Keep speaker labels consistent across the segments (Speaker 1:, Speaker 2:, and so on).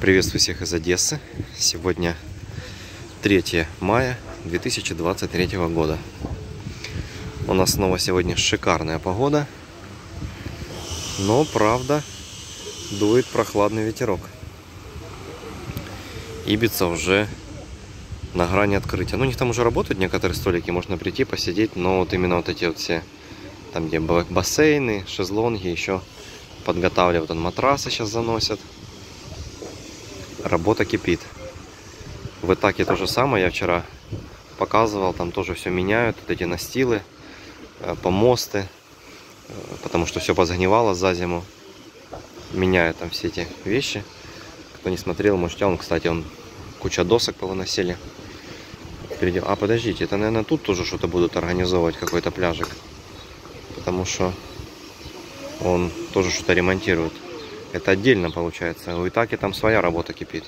Speaker 1: Приветствую всех из Одессы. Сегодня 3 мая 2023 года. У нас снова сегодня шикарная погода. Но, правда, дует прохладный ветерок. Ибица уже на грани открытия. Ну, у них там уже работают некоторые столики, можно прийти, посидеть, но вот именно вот эти вот все, там где бассейны, шезлонги, еще подготавливают, он матрасы сейчас заносят работа кипит. В Итаке то же самое, я вчера показывал, там тоже все меняют, вот эти настилы, э, помосты, э, потому что все позагнивало за зиму. Меняют там все эти вещи. Кто не смотрел, можете, он, кстати, он куча досок повыносили. А, подождите, это, наверное, тут тоже что-то будут организовывать, какой-то пляжик. Потому что он тоже что-то ремонтирует. Это отдельно получается. У Итаки там своя работа кипит.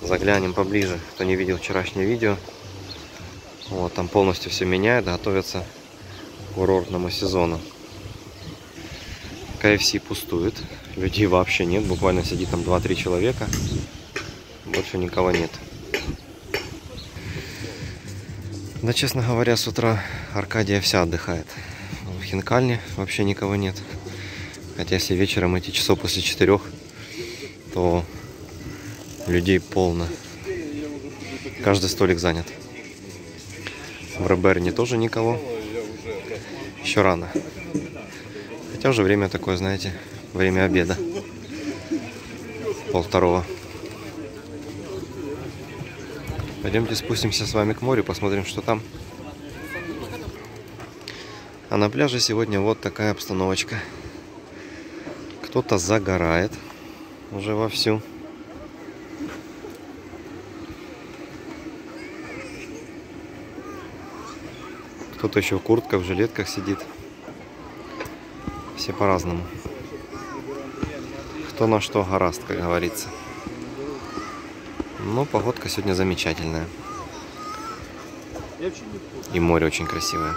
Speaker 1: Заглянем поближе, кто не видел вчерашнее видео. Вот, там полностью все меняет, готовятся к курортному сезону. КФС пустует, людей вообще нет, буквально сидит там 2-3 человека. Больше никого нет. Да, честно говоря, с утра Аркадия вся отдыхает. В Хинкальне вообще никого нет. Хотя если вечером идти часов после четырех, то людей полно. Каждый столик занят. В Роберне тоже никого. Еще рано. Хотя уже время такое, знаете, время обеда. Пол второго. Пойдемте спустимся с вами к морю, посмотрим, что там. А на пляже сегодня вот такая обстановочка. Кто-то загорает уже вовсю. Кто-то еще в куртках, в жилетках сидит. Все по-разному. Кто на что гораст, как говорится. Но погодка сегодня замечательная. И море очень красивое.